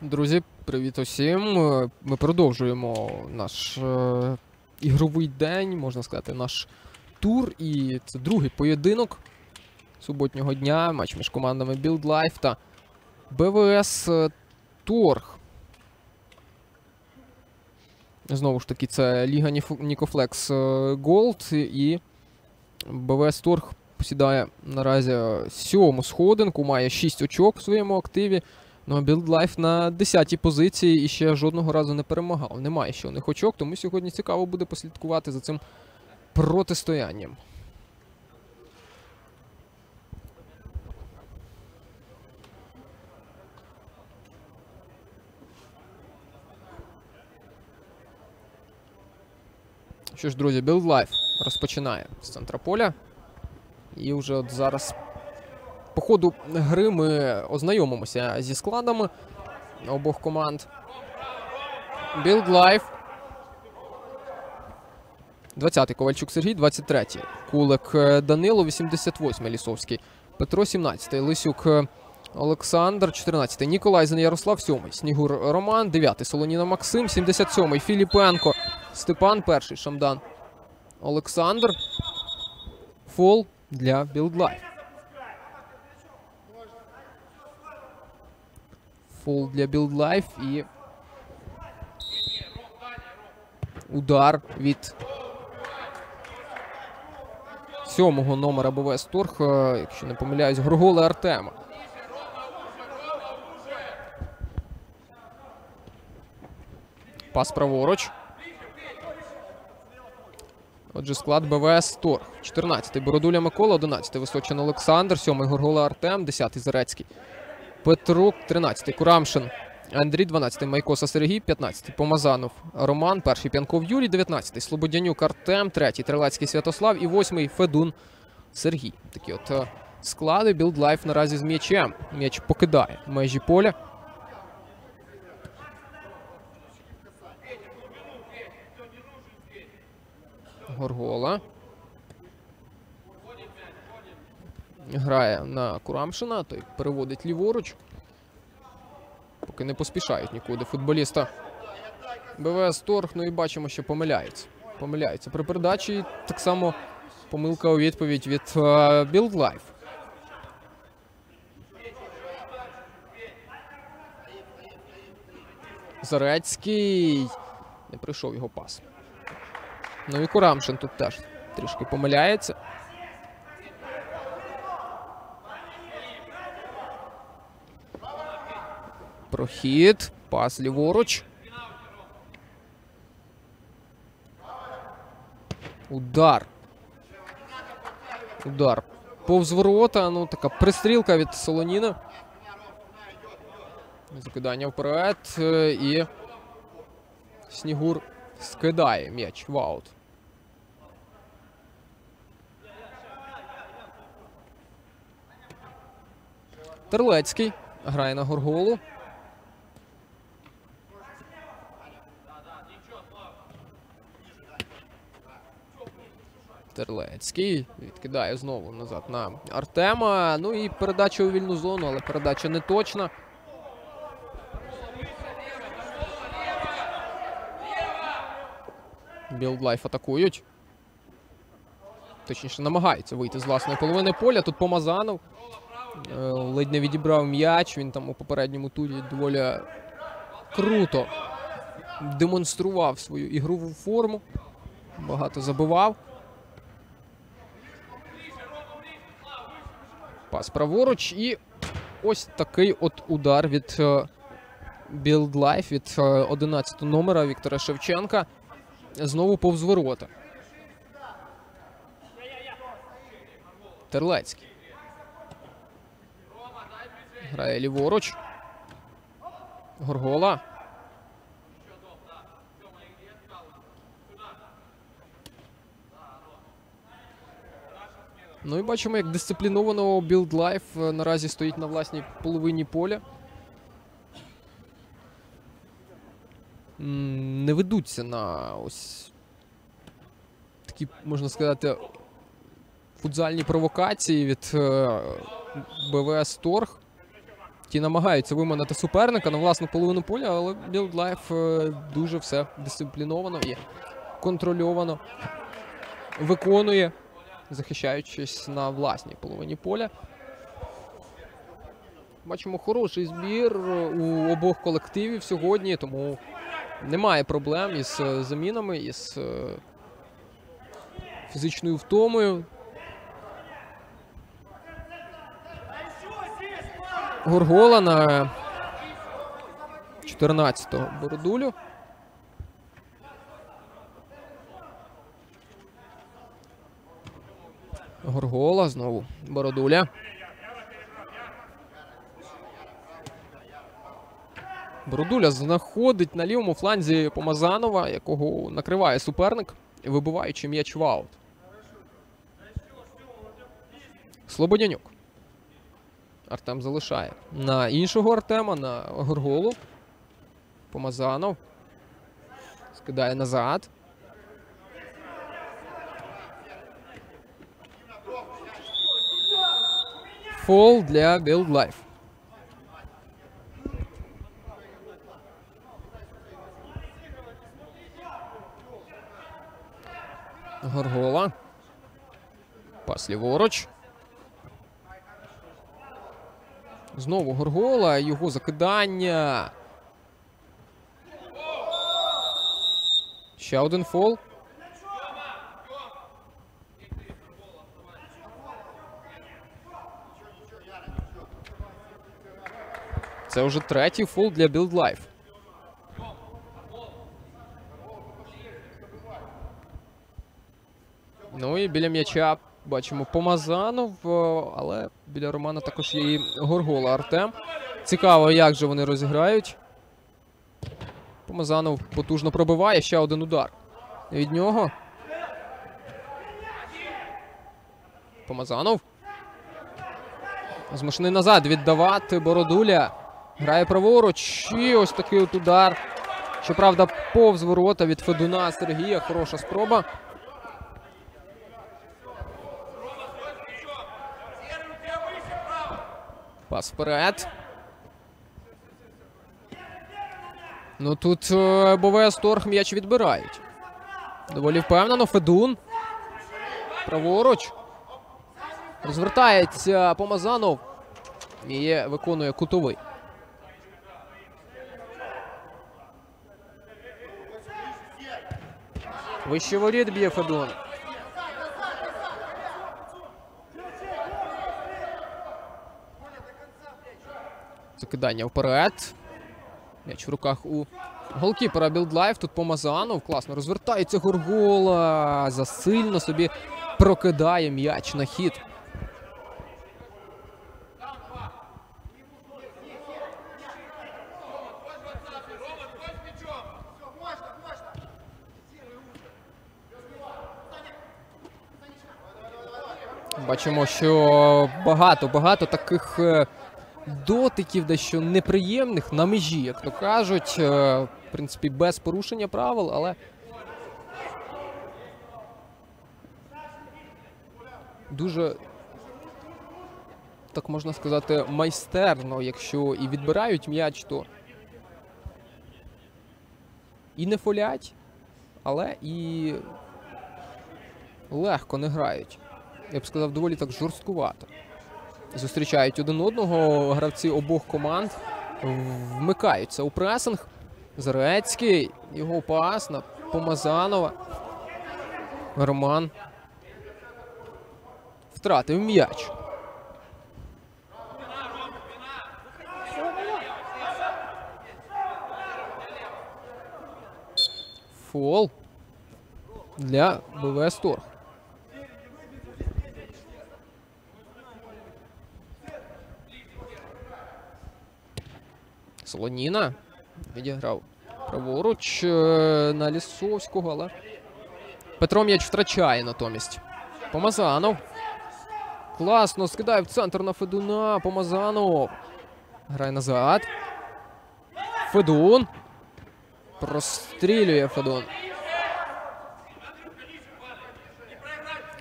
Друзі, привіт усім. Е, Ми продовжуємо наш е, ігровий день, можна сказати, наш тур. І це другий поєдинок суботнього дня. Матч між командами Build Life та БВС е, Торг. Знову ж таки, це Ліга Нікофлекс е, Gold і БВС Торг посідає наразі сьому сходинку, має 6 очок в своєму активі. Ну, а Life на 10-й позиції і ще жодного разу не перемагав. Немає ще у них очок, тому сьогодні цікаво буде послідкувати за цим протистоянням. Що ж, друзі, Life розпочинає з центра поля. І вже от зараз по ходу гри ми ознайомимося зі складами обох команд. Life. 20-й Ковальчук Сергій, 23-й. Кулик е, Данило, 88-й Лісовський. Петро 17-й. Лисюк е, Олександр, 14-й. Ніколайзен Ярослав, 7-й. Снігур Роман, 9-й. Солоніна Максим, 77-й. Філіпенко. Степан, перший. Шамдан. Олександр. Фол для Build Фол для Life і удар від сьомого номера БВС Торг, е, якщо не помиляюсь, Горголи Артема. Пас праворуч. Отже, склад БВС Торг. 14-й Бородуля Микола, 11-й Височин Олександр, 7-й Горгола Артем, 10-й Зарецький. Петрук, 13-й Курамшин. Андрій, 12-й Майкоса Сергій, 15-й Помазанов Роман, перший П'янков Юрій, 19-й Слободянюк Артем, 3-й Трилацький Святослав і 8-й Федун Сергій. Такі от е, склади. Life наразі з м'ячем. М'яч покидає межі поля. Горгола. Грає на Курамшина, той переводить ліворуч. Поки не поспішають нікуди футболіста. БВС Торг, ну і бачимо, що помиляється. Помиляється. При передачі так само помилка у відповідь від е, Build Зарецький. Не прийшов його пас. Ну і Курамшин тут теж трішки помиляється. Прохід. Пас ліворуч. Удар. Удар. Повз ворота. Ну, така пристрілка від Солоніна. Закидання вперед. е, І Снігур скидає м'яч в аут. Терлецький грає на горголу. Терлецький відкидає знову назад на Артема. Ну і передача у вільну зону, але передача не точна. Build Life атакують. Точніше, намагаються вийти з власної половини поля. Тут Помазанов. Е, Ледь не відібрав м'яч. Він там у попередньому турі доволі круто демонстрував свою ігрову форму. Багато забивав. Пас праворуч. І ось такий от удар від е, Build Life, від е, 11 номера Віктора Шевченка. Знову повз ворота. Терлецький. Грає ліворуч. Горгола. Ну і бачимо, як дисципліновано Life е, наразі стоїть на власній половині поля. Не ведуться на ось такі, можна сказати, футзальні провокації від е, БВС Торг. Ті намагаються виманити суперника на власну половину поля, але Build Life е, дуже все дисципліновано і контрольовано виконує, захищаючись на власній половині поля. Бачимо хороший збір у обох колективів сьогодні, тому немає проблем із е, замінами, із е, фізичною втомою. Горгола на 14-го Бородулю. Горгола знову Бородуля. Бородуля знаходить на лівому фланзі Помазанова, якого накриває суперник, вибиваючи м'яч в аут. Слободянюк. Артем залишає на іншого Артема, на Горголу. Помазанов. Скидає назад. Фол для Build Life. Горгола. Пас ліворуч. Знову Горгола, його закидання. Ще один фол. Це вже третій фол для Build Life. Ну і біля м'яча бачимо Помазанов, е, але біля Романа також є і Горгола Артем. Цікаво, як же вони розіграють. Помазанов потужно пробиває. Ще один удар. Від нього. Помазанов. Змушений назад віддавати Бородуля. Грає праворуч. І ось такий от удар. Щоправда, повз ворота від Федуна Сергія. Хороша спроба. Пас вперед. Ну тут е, Бове м'яч відбирають. Доволі впевнено. Федун. Праворуч. Розвертається Помазанов. І виконує кутовий. Вище воріт б'є Федун. Закидання вперед. М'яч в руках у голкіпера Build Life. Тут Помазанов. Класно розвертається Горгола. Засильно собі прокидає м'яч на хід. Бачимо, що багато, багато таких е, дотиків, дещо неприємних на межі, як то кажуть. Е, В принципі, без порушення правил, але. Дуже, так можна сказати, майстерно, якщо і відбирають м'яч, то і не фолять, але і легко не грають. Я б сказав, доволі так жорсткувато. Зустрічають один одного гравці обох команд. Вмикаються у пресинг. Зарецький. Його пас на Помазанова. Роман. Втратив м'яч. Фол для БВ Сторг. Солоніна відіграв праворуч е, на Лісовського, але Петро м'яч втрачає натомість. Помазанов. Класно скидає в центр на Федуна. Помазанов. Грає назад. Федун. Прострілює Федун.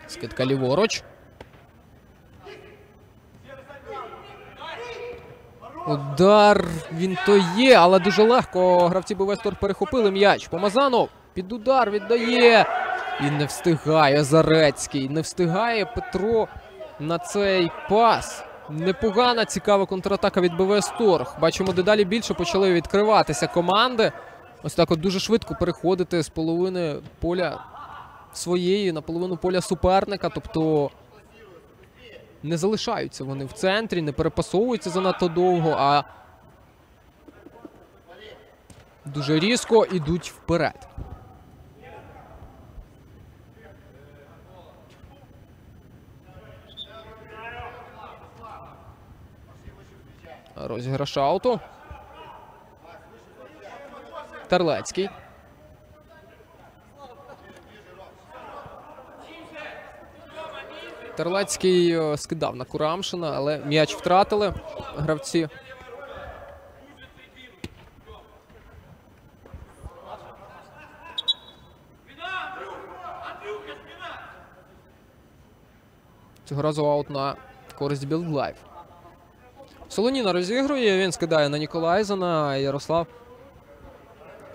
Скидка ліворуч. Удар він то є, але дуже легко. Гравці Бевестор перехопили м'яч. Помазанов під удар віддає. І не встигає Зарецький. Не встигає Петро на цей пас. Непогана, цікава контратака від БВС. Бачимо, дедалі більше почали відкриватися команди. Ось так от дуже швидко переходити з половини поля своєї на половину поля суперника. Тобто не залишаються вони в центрі, не перепасовуються занадто довго, а дуже різко ідуть вперед. Розіграш ауту. Терлецький. Терлецький е, скидав на Курамшина, але м'яч втратили гравці. Цього разу аут на користь Build Life. Солоніна розігрує, він скидає на Ніколайзена, Ярослав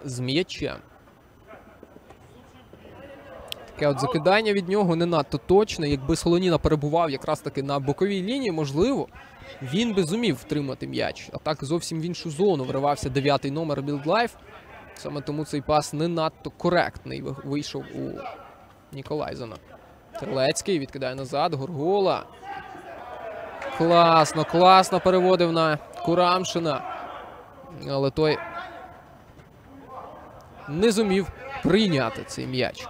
з м'ячем. Таке от закидання від нього не надто точне. Якби Солоніна перебував якраз таки на боковій лінії, можливо, він би зумів втримати м'яч. А так зовсім в іншу зону вривався дев'ятий номер Build Life. Саме тому цей пас не надто коректний вийшов у Ніколайзена. Терлецький відкидає назад. Горгола. Класно, класно переводив на Курамшина. Але той не зумів прийняти цей м'яч.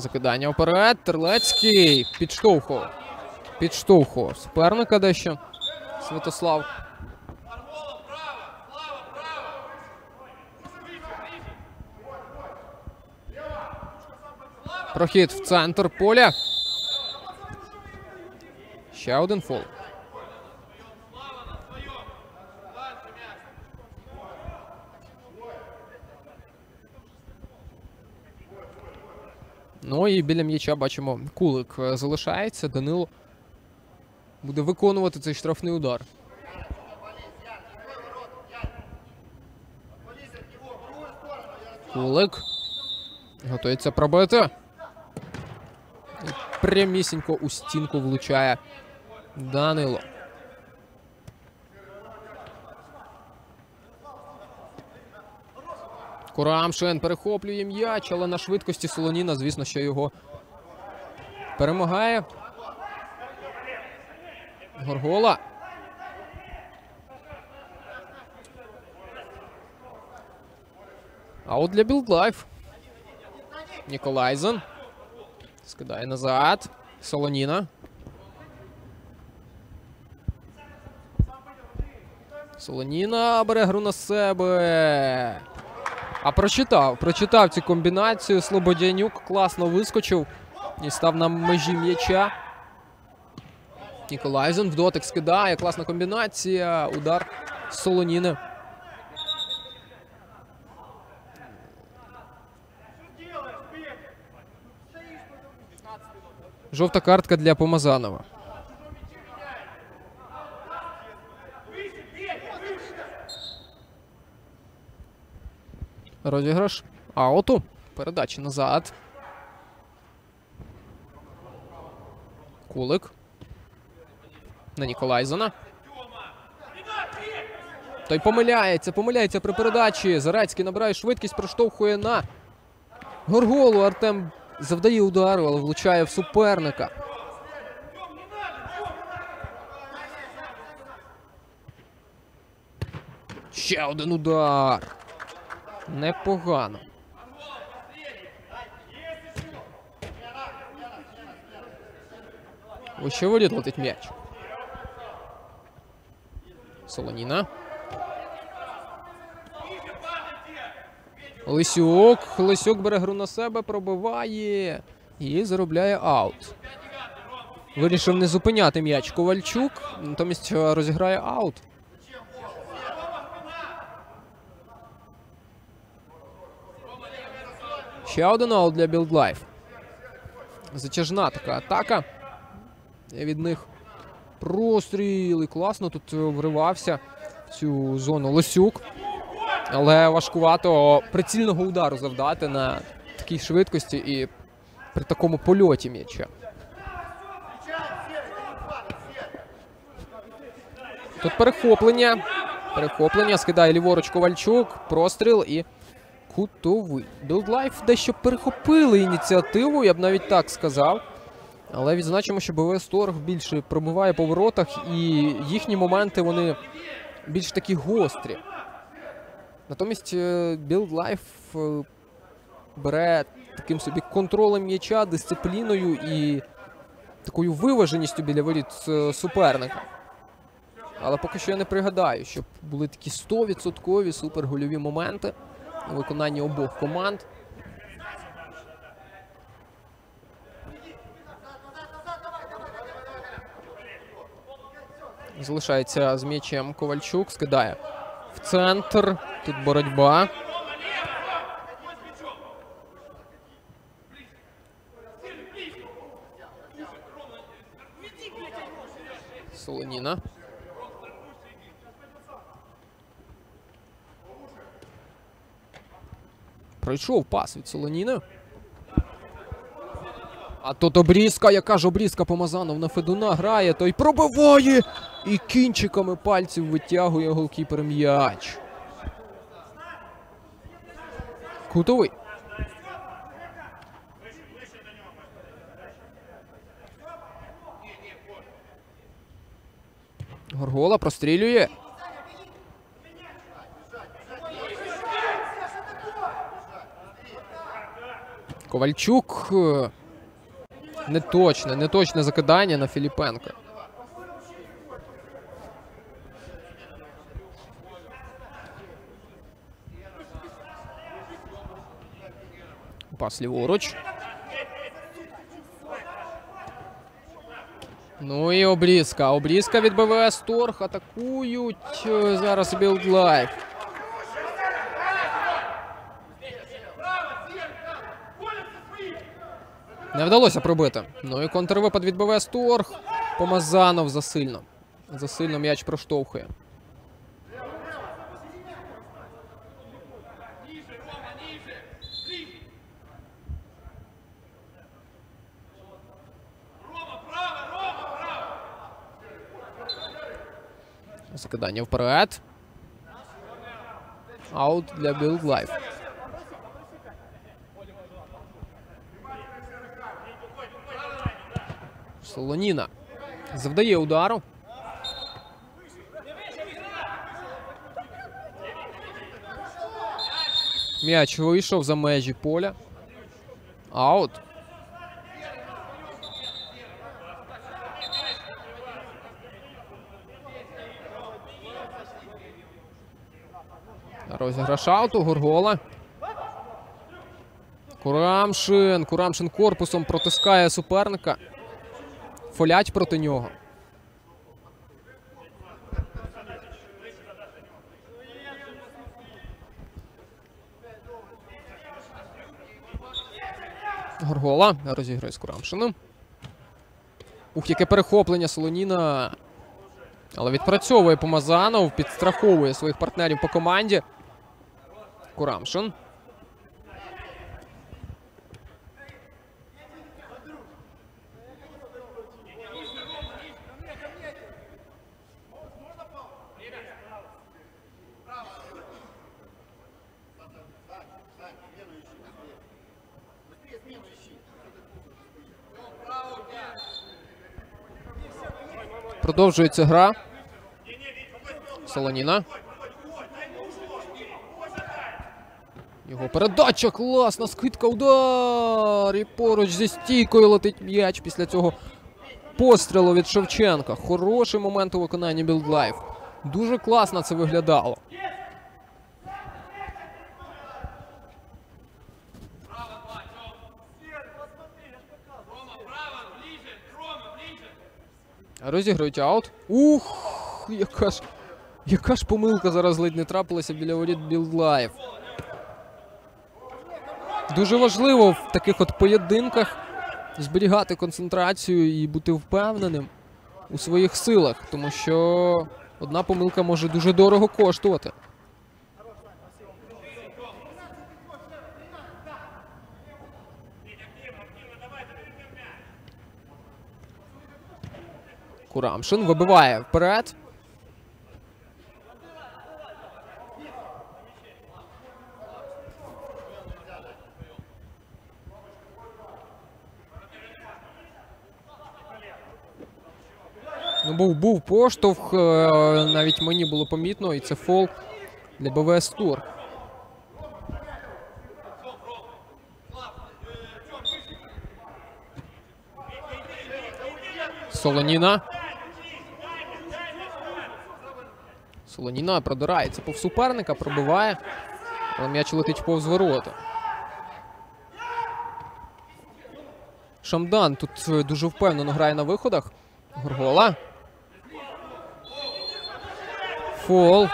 Закидання вперед. Терлецький підштовхував. Підштовхував суперника дещо. Святослав. Прохід в центр поля. Ще один фол. Ну і біля м'яча бачимо, кулик е, залишається. Данило буде виконувати цей штрафний удар. Кулик. Готується пробити. Прямісінько у стінку влучає Данило. Курамшин перехоплює м'яч, але на швидкості Солоніна, звісно, що його перемагає. Горгола. А от для Build Life. Ніколайзен. Скидає назад. Солоніна. Солоніна бере гру на себе. А прочитав. Прочитав цю комбінацію. Слободянюк класно вискочив і став на межі м'яча. Ніколайзен в дотик скидає. Класна комбінація. Удар Солоніни. Жовта картка для Помазанова. Розіграш ауту. Передача назад. Кулик. На Ніколайзена. Той помиляється, помиляється при передачі. Зарецький набирає швидкість, проштовхує на Горголу. Артем завдає удару, але влучає в суперника. Ще один удар. Непогано. Воріт летить м'яч. Солоніна. Лисюк. Лисюк бере гру на себе, пробиває і заробляє аут. Вирішив не зупиняти м'яч Ковальчук, натомість е, розіграє аут. Ще один аут для Life. Затяжна така атака. Від них простріли. Класно тут вривався в цю зону Лосюк. Але важкувато прицільного удару завдати на такій швидкості і при такому польоті м'яча. Тут перехоплення. Перехоплення. Скидає ліворуч Ковальчук. Простріл і кутовий. Build Life дещо перехопили ініціативу, я б навіть так сказав. Але відзначимо, що БВС Торг більше пробиває по воротах, і їхні моменти вони більш такі гострі. Натомість Build Life е, бере таким собі контролем м'яча, дисципліною і такою виваженістю біля воріт е, суперника. Але поки що я не пригадаю, щоб були такі 100% супергольові моменти у виконанні обох команд. Залишається з м'ячем Ковальчук, скидає в центр. Тут боротьба. Солоніна. Пройшов пас від Солоніни. А тут обрізка, яка ж обрізка Помазанов на Федуна грає, той пробиває і кінчиками пальців витягує голкіпер м'яч. Кутовий. Горгола прострілює. Ковальчук. е, Неточне, неточне закидання на Філіпенка. Пас ліворуч. Ну і обрізка. Обрізка від БВС Торг. Атакують е, зараз Build Не вдалося пробити. Ну і контрвипад від БВС Торг. Помазанов засильно. Засильно м'яч проштовхує. Закидання вперед. Аут для Build Life. Солоніна завдає удару. М'яч вийшов за межі поля. Аут. Розіграш ауту, Горгола. Курамшин. Курамшин корпусом протискає суперника. Фолять проти нього. Горгола розіграє з Курамшином. Ух, яке перехоплення Солоніна. Але відпрацьовує Помазанов, підстраховує своїх партнерів по команді. Курамшин. Продовжується гра. Солоніна. Його передача класна, скидка удар. І поруч зі стійкою летить м'яч після цього пострілу від Шевченка. Хороший момент у виконанні Build Life. Дуже класно це виглядало. Розіграють аут. Ух, яка ж, яка ж помилка зараз ледь не трапилася біля воріт Build Life. Дуже важливо в таких от поєдинках зберігати концентрацію і бути впевненим у своїх силах, тому що одна помилка може дуже дорого коштувати. Курамшин вибиває вперед. Ну, був, був поштовх, е, навіть мені було помітно, і це фол для БВС Тур. Солоніна. Солоніна продирається повз суперника, пробиває. Але м'яч летить повз ворота. Шамдан тут е, дуже впевнено грає на виходах. Горгола. Фол.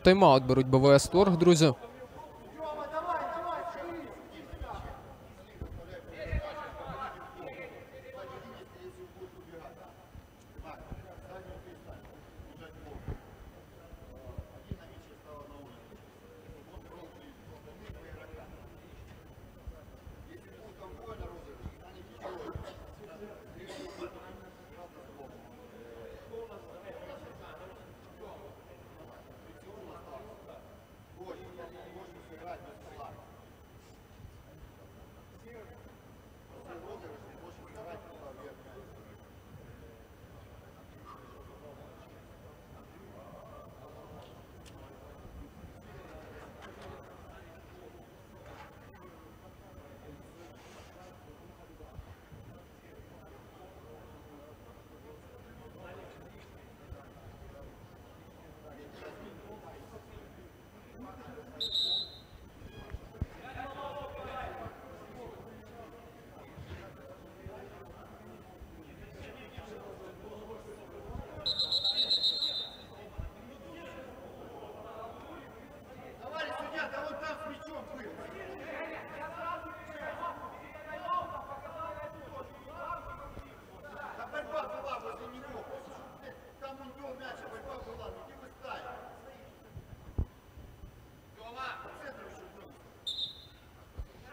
І тайм-аут беруть БВС Торг, друзі.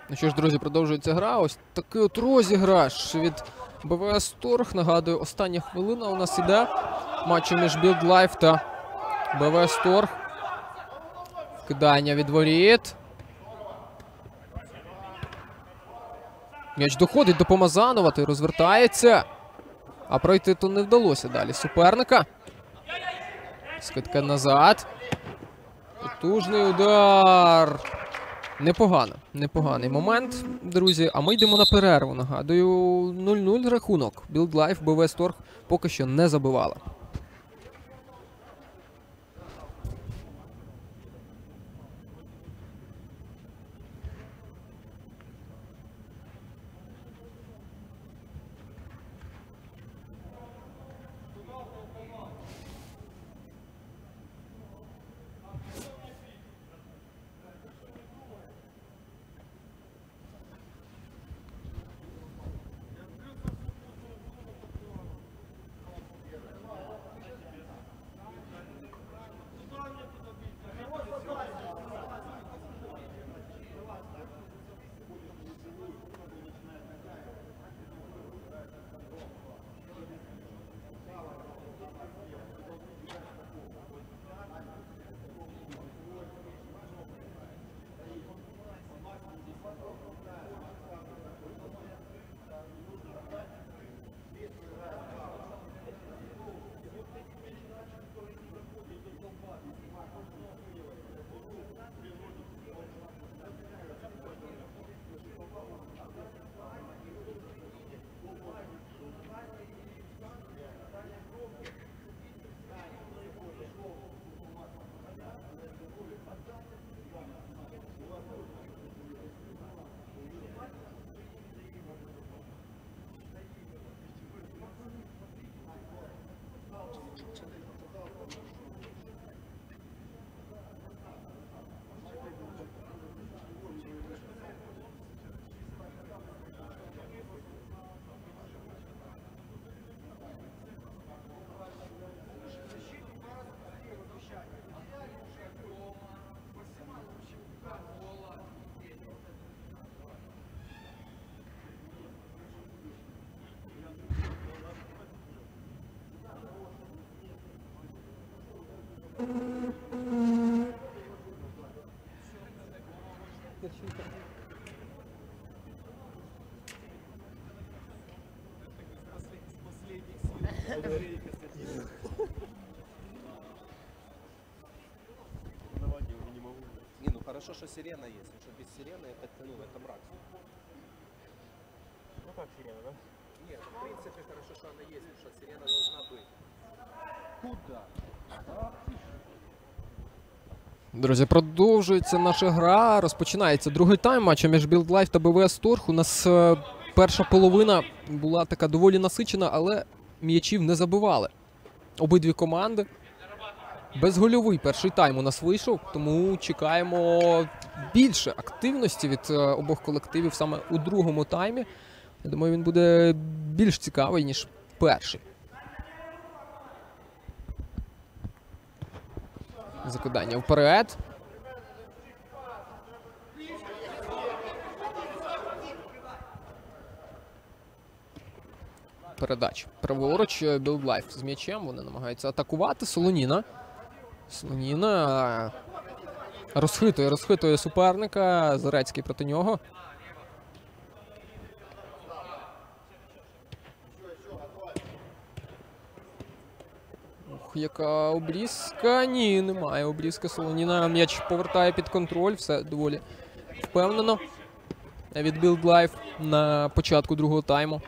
Ну що ж, друзі, продовжується гра. Ось такий от розіграш від БВС Торг. Нагадую, остання хвилина у нас іде матчу між Life та БВС Торг. Кидання від воріт. М'яч доходить до Помазанова, той розвертається. А пройти то не вдалося далі. Суперника. Скидка назад. Потужний удар. Непогано, непоганий момент, друзі. А ми йдемо на перерву. Нагадую, 0-0 рахунок. Build Life, БВС Торг поки що не забивала. Не, ну хорошо, что сирена есть. Потому что без сирены это, ну, это мрак. Ну как сирена, да? Нет, в принципе, хорошо, что она есть, потому что сирена должна быть. Куда? Друзі, продовжується наша гра. Розпочинається другий тайм матчу між Life та БВС Торг. У нас е, перша половина була така доволі насичена, але м'ячів не забивали. Обидві команди. Безгольовий перший тайм у нас вийшов, тому чекаємо більше активності від е, обох колективів саме у другому таймі. Я думаю, він буде більш цікавий, ніж перший. Закидання вперед. Передач. Праворуч е, Build Life з м'ячем. Вони намагаються атакувати. Солоніна. Солоніна е, розхитує, розхитує суперника. Зарецький проти нього. Яка обрізка? Ні, немає обрізка Солоніна м'яч повертає під контроль. Все доволі впевнено. Від Life на початку другого тайму.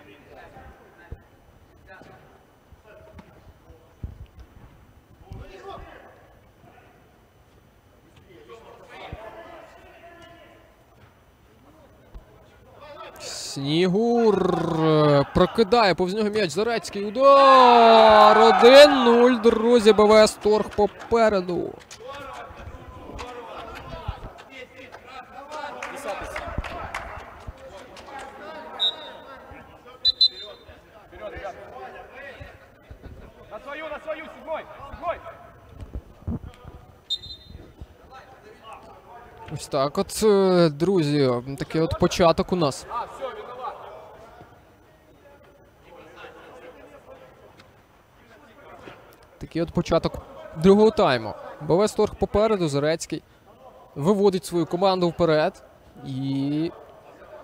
Снігур е, прокидає повз нього м'яч. Зарецький удар. 1-0, друзі. БВС Торг попереду. Ось так от, е, друзі, такий от початок у нас. Такий от початок другого тайму. БВС Торг попереду, Зарецький виводить свою команду вперед. І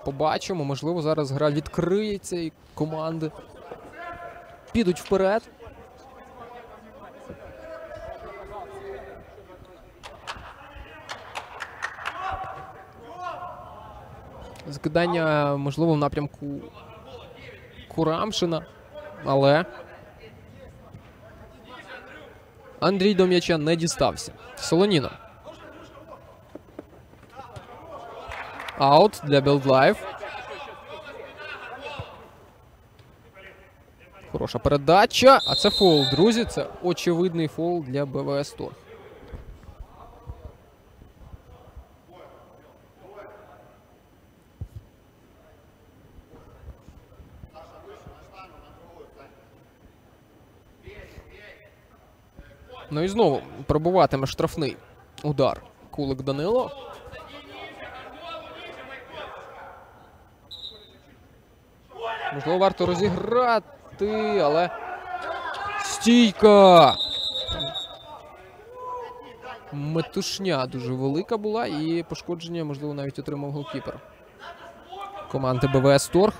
побачимо, можливо, зараз гра відкриється і команди підуть вперед. Закидання, можливо, в напрямку Курамшина, але Андрій до м'яча не дістався. Солоніно. Аут для Build Life. Хороша передача. А це фол, друзі. Це очевидний фол для БВС Торг. Ну і знову пробуватиме штрафний удар. Кулик Данило. Можливо, варто розіграти, але. Стійка! Метушня дуже велика була і пошкодження, можливо, навіть отримав голкіпер. Команди БВС Торг.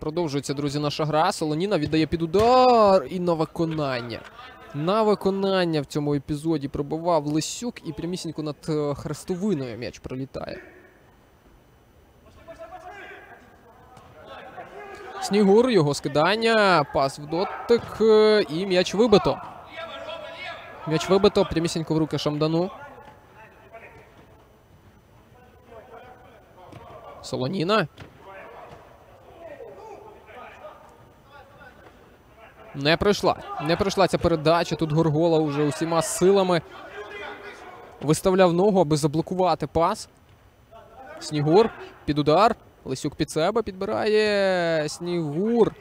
Продовжується, друзі, наша гра. Солоніна віддає під удар і на виконання. На виконання в цьому епізоді пробивав Лисюк і прямісінько над е, хрестовиною м'яч пролітає. Снігур, його скидання, пас в дотик е, і м'яч вибито. М'яч вибито, прямісінько в руки Шамдану. Солоніна. Не пройшла. Не пройшла ця передача. Тут Горгола вже усіма силами виставляв ногу, аби заблокувати пас. Снігур під удар. Лисюк під себе підбирає. Снігур.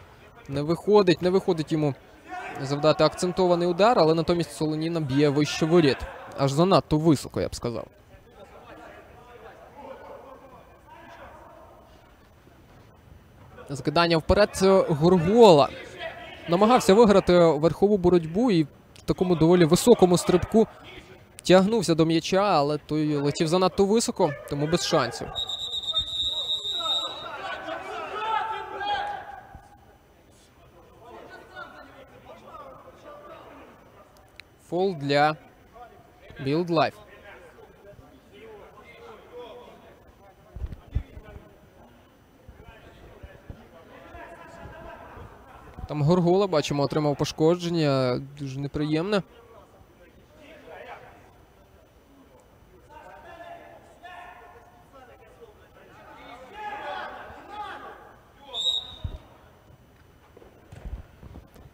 Не виходить, не виходить йому завдати акцентований удар, але натомість Солоніна б'є вище воріт. Аж занадто високо, я б сказав. Закидання вперед Горгола. Намагався виграти верхову боротьбу і в такому доволі високому стрибку тягнувся до м'яча, але той летів занадто високо, тому без шансів. Фол для Build Там Горгола, бачимо, отримав пошкодження. Дуже неприємне.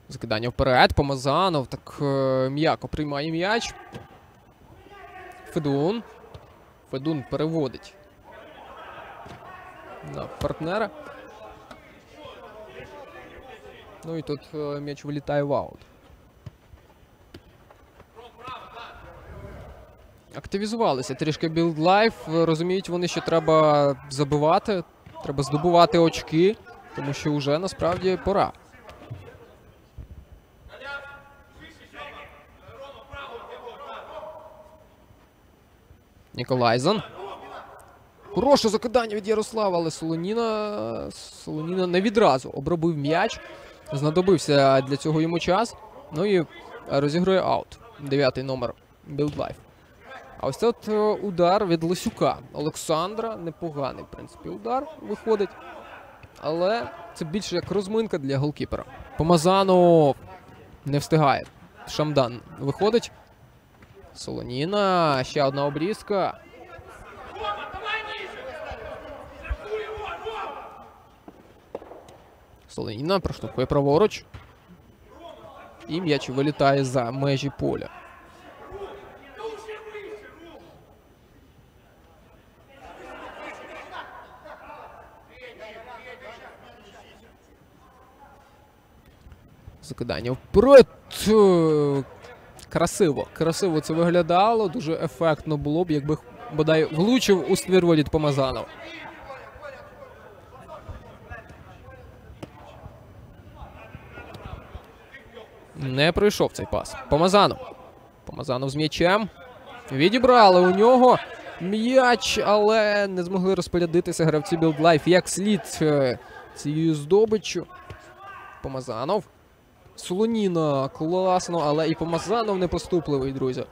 Закидання вперед. Помазанов так е, м'яко приймає м'яч. Федун. Федун переводить на партнера. Ну і тут е, м'яч вилітає в аут. Активізувалися трішки Build Life. Розуміють вони, що треба забивати, треба здобувати очки, тому що вже насправді пора. Ніколайзен. Хороше закидання від Ярослава, але Солоніна. Солоніна не відразу обробив м'яч. Знадобився для цього йому час. Ну і розігрує аут. Дев'ятий номер Life. А ось це от е, удар від Лисюка. Олександра. Непоганий, в принципі, удар виходить. Але це більше як розминка для голкіпера. Помазанов не встигає. Шамдан виходить. Солоніна. Ще одна обрізка. Солоніна проштовхує праворуч. І м'яч вилітає за межі поля. Закидання вперед. Красиво. Красиво це виглядало. Дуже ефектно було б, якби бодай влучив у ствір воріт Помазанов. Не пройшов цей пас. Помазанов. Помазанов з м'ячем. Відібрали у нього м'яч, але не змогли розпорядитися гравці Build Life як слід е, цією здобиччю. Помазанов. Солоніна класно, але і Помазанов не поступливий, друзі.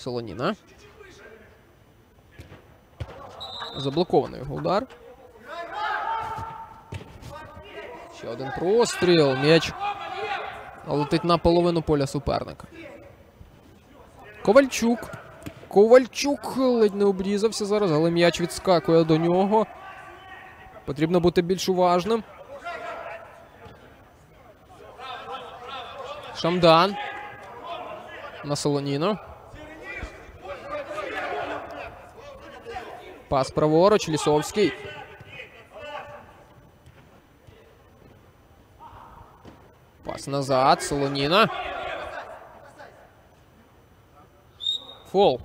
Солоніна. Заблокований його удар. Ще один простріл. М'яч летить на половину поля суперника. Ковальчук. Ковальчук ледь не обрізався зараз, але м'яч відскакує до нього. Потрібно бути більш уважним. Шамдан. На Солоніно. Пас праворуч, Лісовський. Пас назад, Солоніна. Фол.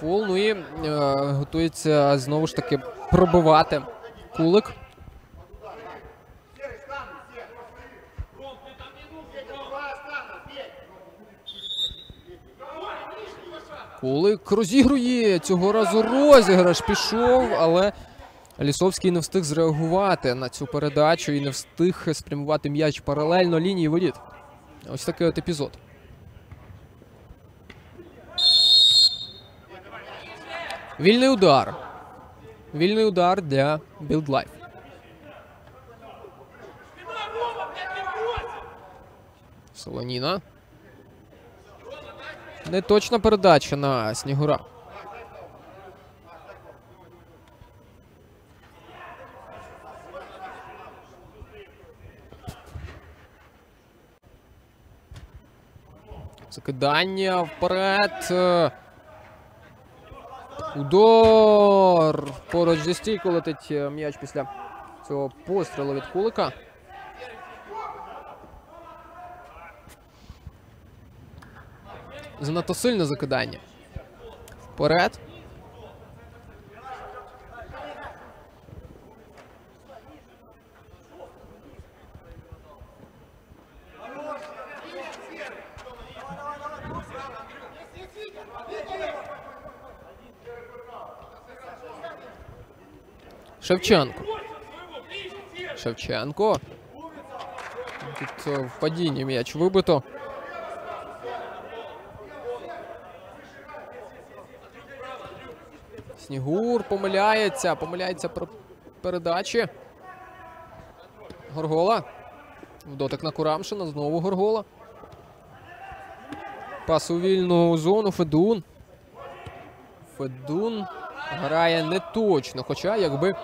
Фол, ну і е, готується знову ж таки пробивати кулик. Розігрує. Цього разу розіграш пішов, але Лісовський не встиг зреагувати на цю передачу і не встиг спрямувати м'яч паралельно лінії воріт. Ось такий от епізод. Вільний удар. Вільний удар для Life. Солоніна. Неточна передача на Снігура. Закидання вперед. Удар! Поруч зі стійкою летить м'яч після цього пострілу від Кулика. Занадто сильне закидання. Вперед. Шевченко. Шевченко. Тут е, в падінні м'яч вибито. Снігур помиляється, помиляється про передачі. Горгола. Дотик на Курамшина. Знову Горгола. Пас у вільну зону. Федун. Федун грає не точно. Хоча, якби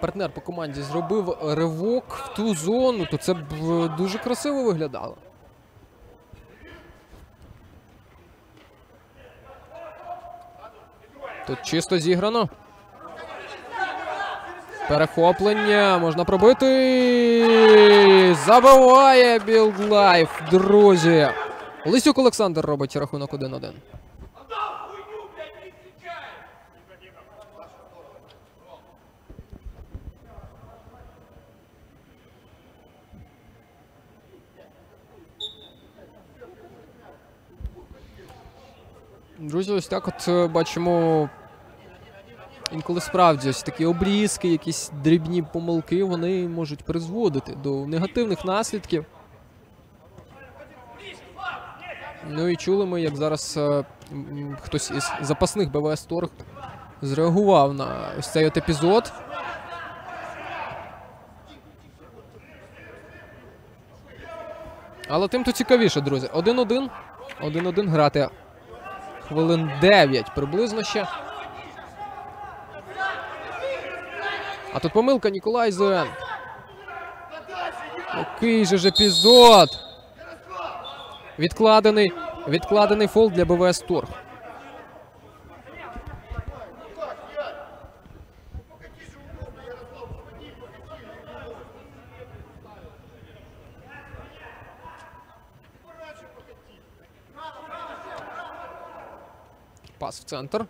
партнер по команді зробив ривок в ту зону, то це б е, дуже красиво виглядало. Тут чисто зіграно. Перехоплення. Можна пробити. Забиває Build Life, друзі. Лисюк Олександр робить рахунок 1-1. Друзі, ось так от е, бачимо. Інколи справді ось такі обрізки, якісь дрібні помилки, вони можуть призводити до негативних наслідків. Ну і чули ми, як зараз е, хтось із запасних БВС Торг зреагував на ось цей от епізод. Але тим то цікавіше, друзі. 1-1. 1-1 грати хвилин 9 приблизно ще. А тут помилка Ніколай Зен. Який же ж епізод. Відкладений, відкладений фол для БВС Торг. Пас центр.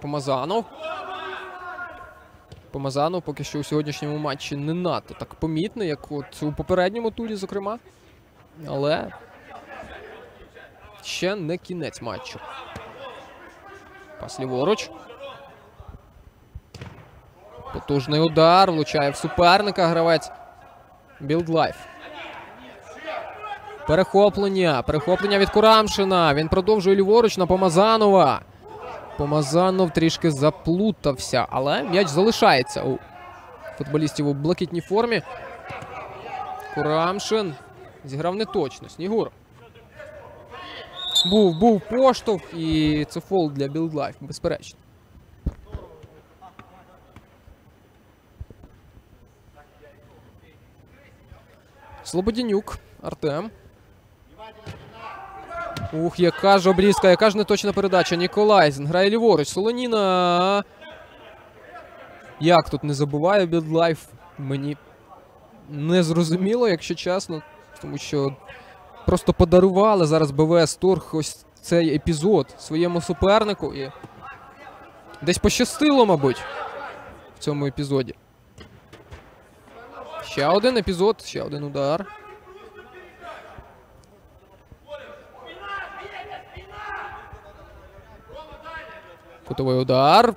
Помазанов. Помазанов поки що у сьогоднішньому матчі не надто так помітний, як от у попередньому турі, зокрема. Але ще не кінець матчу. Пас ліворуч. Потужний удар. Влучає в суперника гравець. Build Life. Перехоплення. Перехоплення від Курамшина. Він продовжує ліворуч на Помазанова. Помазанов трішки заплутався, але м'яч залишається у футболістів у блакитній формі. Курамшин зіграв неточно. Снігур. Був, був поштовх, і це фол для Build Life, безперечно. Слободянюк, Артем. Ух, яка ж обрізка, яка ж неточна передача. Ніколайзен грає ліворуч. Солоніна. Як тут не забиває Build Life? Мені не зрозуміло, якщо чесно. Тому що просто подарували зараз БВС Торг ось цей епізод своєму супернику. І десь пощастило, мабуть, в цьому епізоді. Ще один епізод, ще один удар. Кутовий удар.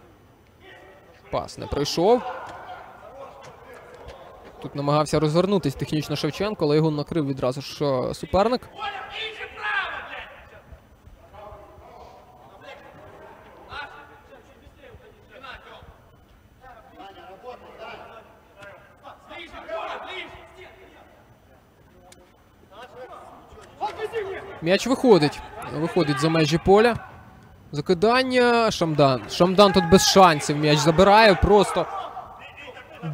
Пас не пройшов. Тут намагався розвернутись технічно Шевченко, але його накрив відразу ж е, суперник. М'яч виходить. Виходить за межі поля. Закидання. Шамдан. Шамдан тут без шансів. М'яч забирає. Просто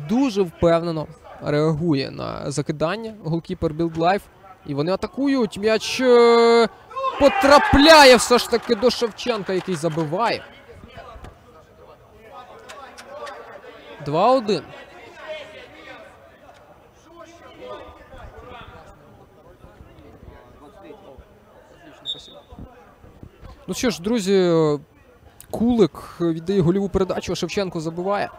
дуже впевнено реагує на закидання. Голкіпер Build Life. І вони атакують. М'яч е, потрапляє все ж таки до Шевченка, який забиває. 2-1. Ну що ж, друзі, Кулик віддає гольову передачу, а Шевченко забиває.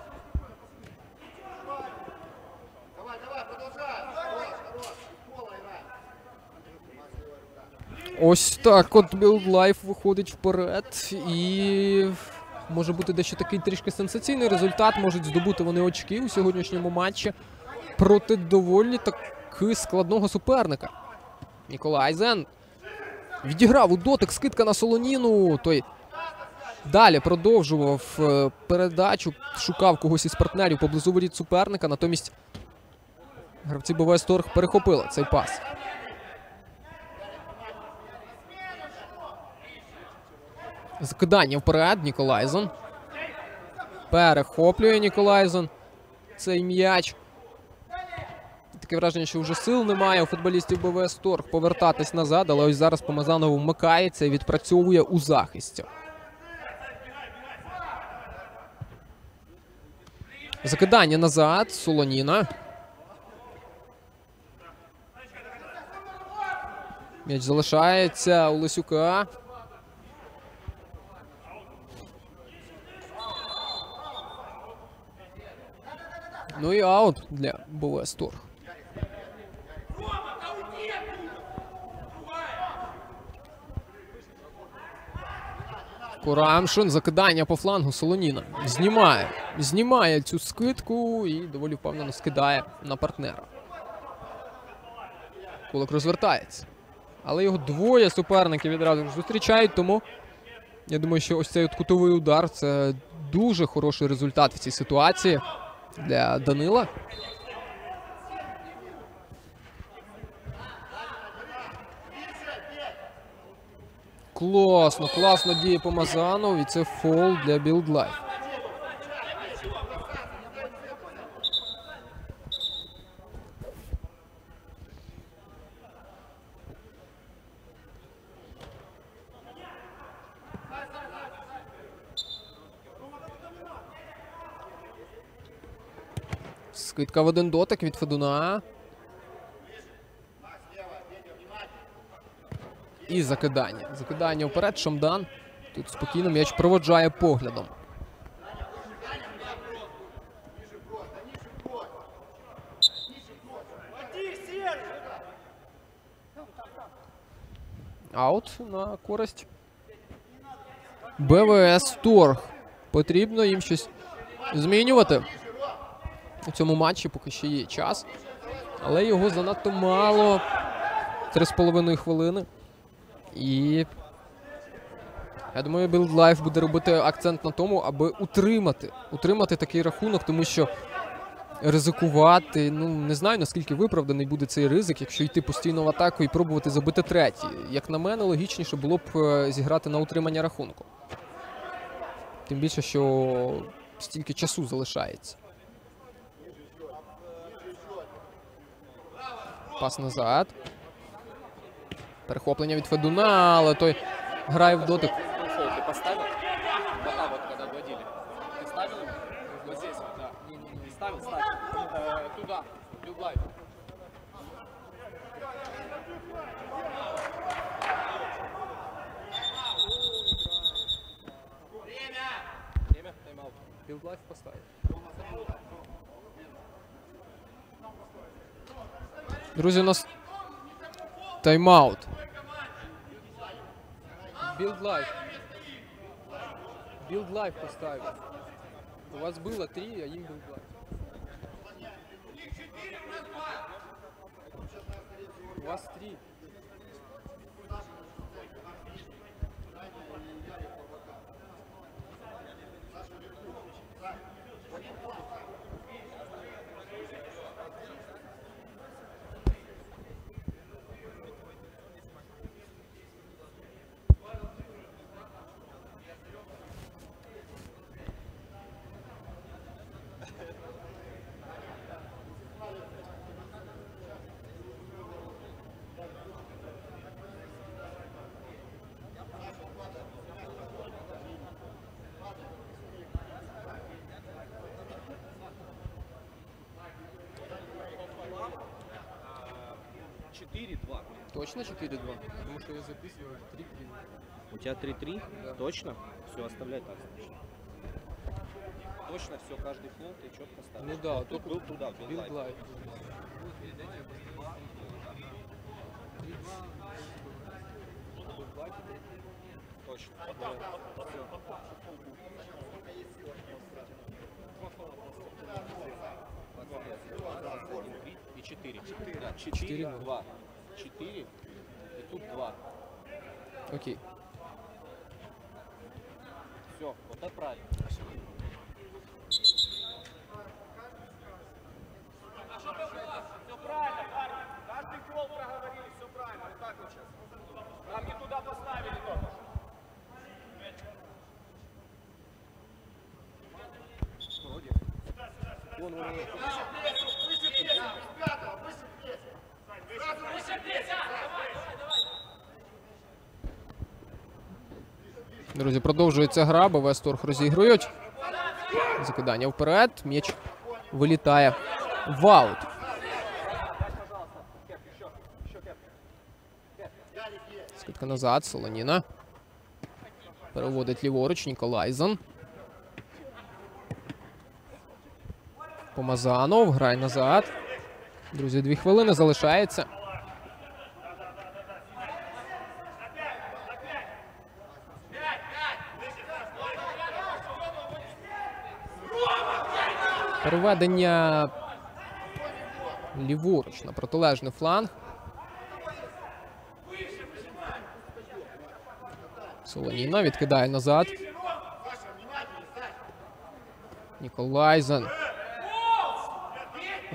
Ось так от Build Life виходить вперед і може бути дещо такий трішки сенсаційний результат. Можуть здобути вони очки у сьогоднішньому матчі проти доволі таки складного суперника. Ніколайзен відіграв у дотик скидка на Солоніну. Той далі продовжував е, передачу, шукав когось із партнерів поблизу воріт суперника. Натомість гравці БВС Торг перехопили цей пас. Закидання вперед. Ніколайзен. Перехоплює Ніколайзен. Цей м'яч. Таке враження, що вже сил немає у футболістів БВС Торг повертатись назад, але ось зараз Помазанов вмикається і відпрацьовує у захисті. Закидання назад. Солоніна. М'яч залишається у Лисюка. Ну і аут для БВС Торг. Курамшин, закидання по флангу Солоніна. Знімає. Знімає цю скидку і доволі впевнено скидає на партнера. Кулик розвертається. Але його двоє суперників відразу зустрічають, тому я думаю, що ось цей от кутовий удар це дуже хороший результат в цій ситуації для Данила. Класно, класно діє Помазанов і це фол для Build Life. Скидка в один дотик від Федуна. І закидання. Закидання вперед. Шамдан. Тут спокійно м'яч проводжає поглядом. Аут на користь. БВС Торг. Потрібно їм щось змінювати. У цьому матчі поки ще є час. Але його занадто мало. Три з половиною хвилини. І я думаю, Build Life буде робити акцент на тому, аби утримати, утримати такий рахунок, тому що ризикувати, ну не знаю наскільки виправданий буде цей ризик, якщо йти постійно в атаку і пробувати забити третій. Як на мене, логічніше було б е, зіграти на утримання рахунку. Тим більше, що стільки часу залишається. Пас назад. Перехоплення від Федуна, але той грає в дотик. Фол ты поставил? Вот там вот, когда вводили. Ты ставил его? Вот здесь вот, да. Не-не-не, ставил, ставил. Э, туда, Люблай. Время. Тайм-аут. Білдлайф поставить. Друзі, у нас тайм-аут. Білдлайф. Білдлайф поставив. У вас было три, а им Білдлайф. У вас три. 4-2. Точно 4-2? Тому що я записував 3 У тебя 3-3? Да. Точно? Все, оставляй так. значит. Точно все, каждый фол ты четко ставишь. Ну да, Тут только был туда, был. Билдлайф. Точно. И 4. Да, 4, Четыре, 2. 4. И тут 2. Окей. Все, вот это правильно. Все правильно, парни. Друзі, продовжується гра, БВ Сторх розігрують. Закидання вперед. М'яч вилітає в аут. Скидка назад. Солоніна. Переводить ліворуч Ніколайзен. Помазанов. Грає назад. Друзі, дві хвилини залишається. Переведення ліворуч на протилежний фланг. Солоніна відкидає назад. Ніколайзен.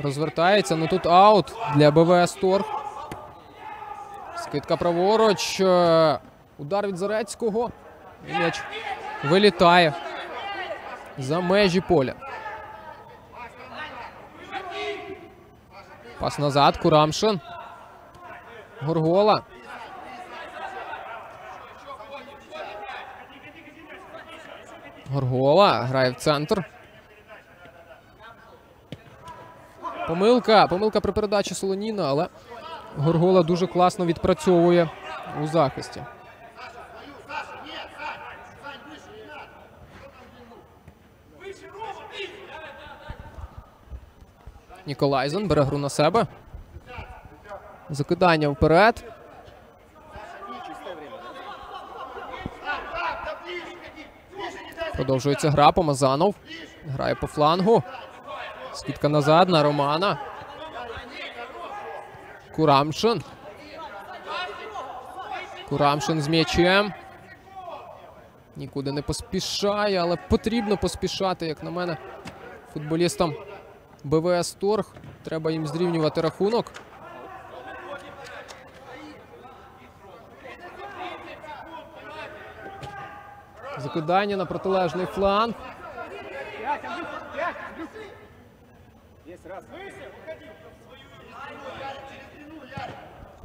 Розвертається, ну тут аут для БВС Торг. Скидка праворуч. Удар від Зарецького. М'яч вилітає за межі поля. Пас назад. Курамшин. Горгола. Горгола грає в центр. Помилка. Помилка при передачі Солоніна, але Горгола дуже класно відпрацьовує у захисті. Ніколайзен бере гру на себе. Закидання вперед. Продовжується гра. Помазанов. Грає по флангу. Скидка назад на Романа. Курамшин. Курамшин з м'ячем. Нікуди не поспішає, але потрібно поспішати, як на мене, футболістам БВС Торг. Треба їм зрівнювати рахунок. Закидання на протилежний фланг.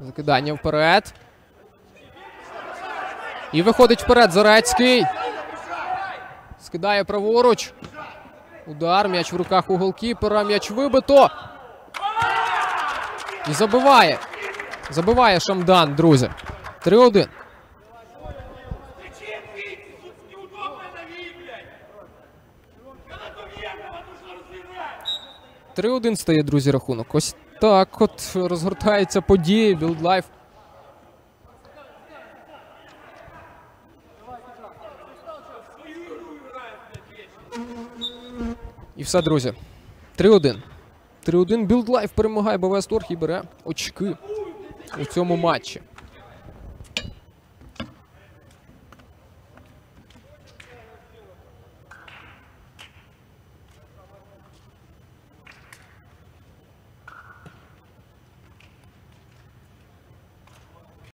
Закидання вперед. І виходить вперед Зарецький. Скидає праворуч. Удар. М'яч в руках у голкіпера. М'яч вибито. І забиває. Забиває Шамдан, друзі. 3-1. Три 1 стає, друзі, рахунок. Ось так от розгортається події. Build Life. І все, друзі. 3-1. 3-1. Build Life перемагає БВС Торг і бере очки у цьому матчі.